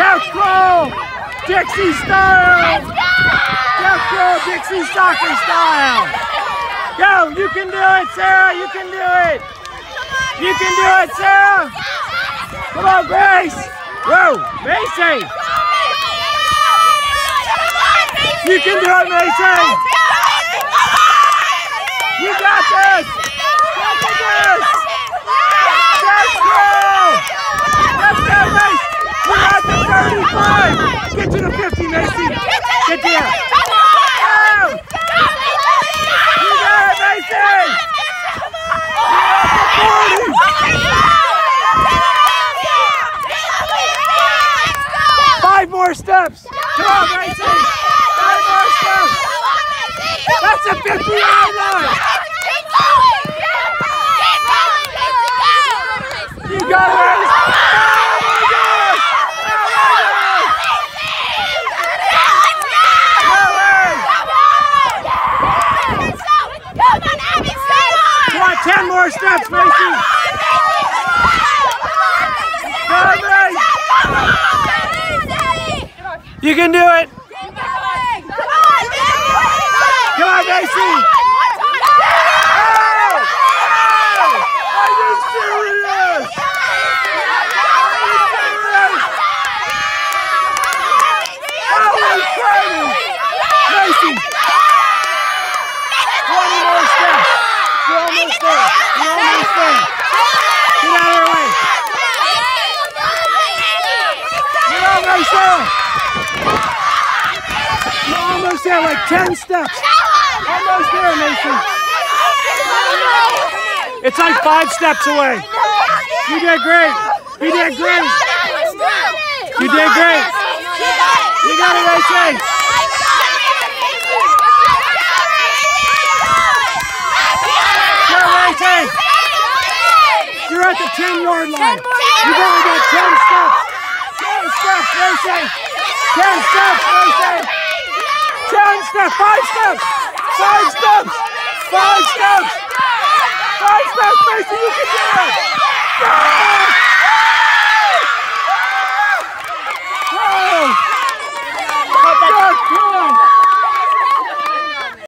Death Crawl! Dixie style! Death Crawl Dixie soccer style! Go! You can do it, Sarah! You can do it! You can do it, Sarah! Come on, Grace! Whoa! Macy! You can do it, Macy! You got this! Look at this! Let's go! Let's go, Mace! We're at the 35! Get to the 50, Macy! Get there! Go! You got it, Macy! Five more steps! Come on, Macy! Five more steps! That's a 50 yard line! You got it, Mace! Oh my gosh! Come on, 10 more steps, Macy! Come on, Mace! You can do it! Come on, Macy! Oh! Serious? Holy crap! Macy! 20 more steps! You're almost there! You're almost there! Get out of her way! You're almost there! You're almost there, like 10 steps! Almost there, Mason! It's like five steps away! You did great! You did great! You did great! You got it, Mason! You're at the 10 yard line! You've only got 10 steps! 10 steps! 10 steps, Mason! 10 steps! 5 steps! 5 steps! 5 steps! 5 steps, Mason! You can do it!